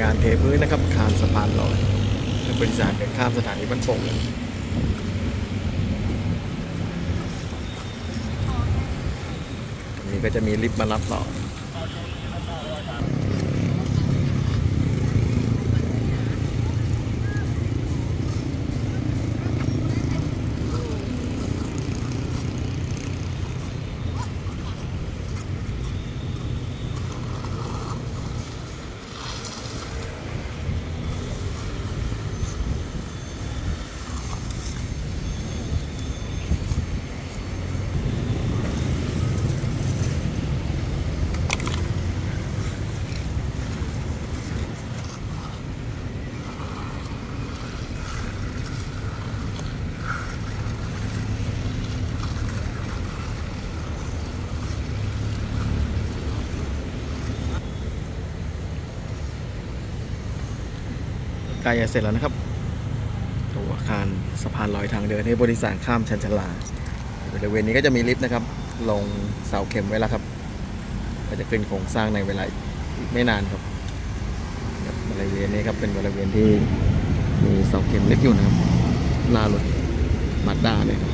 งานเทพื้นนะครับคานสะพานลอยบริษัทเดินข้ามสถานีบ้านโป่งนี่ก็จะมีลิฟต์มารับต่อ ใกล้จะเสร็จแล้วนะครับ ตัวอาคารสะพานลอยทางเดินให้บริษัทข้ามชันชาลาบริเวณนี้ก็จะมีลิฟต์นะครับ ลงเสาเข็มไว้แล้วครับ ก็จะขึ้นโครงสร้างในเวลาไม่นานครับบริเวณนี้ครับเป็นบริเวณที่มีเสาเข็มเล็กอยู่นะครับลารถมาด้าเลยครับ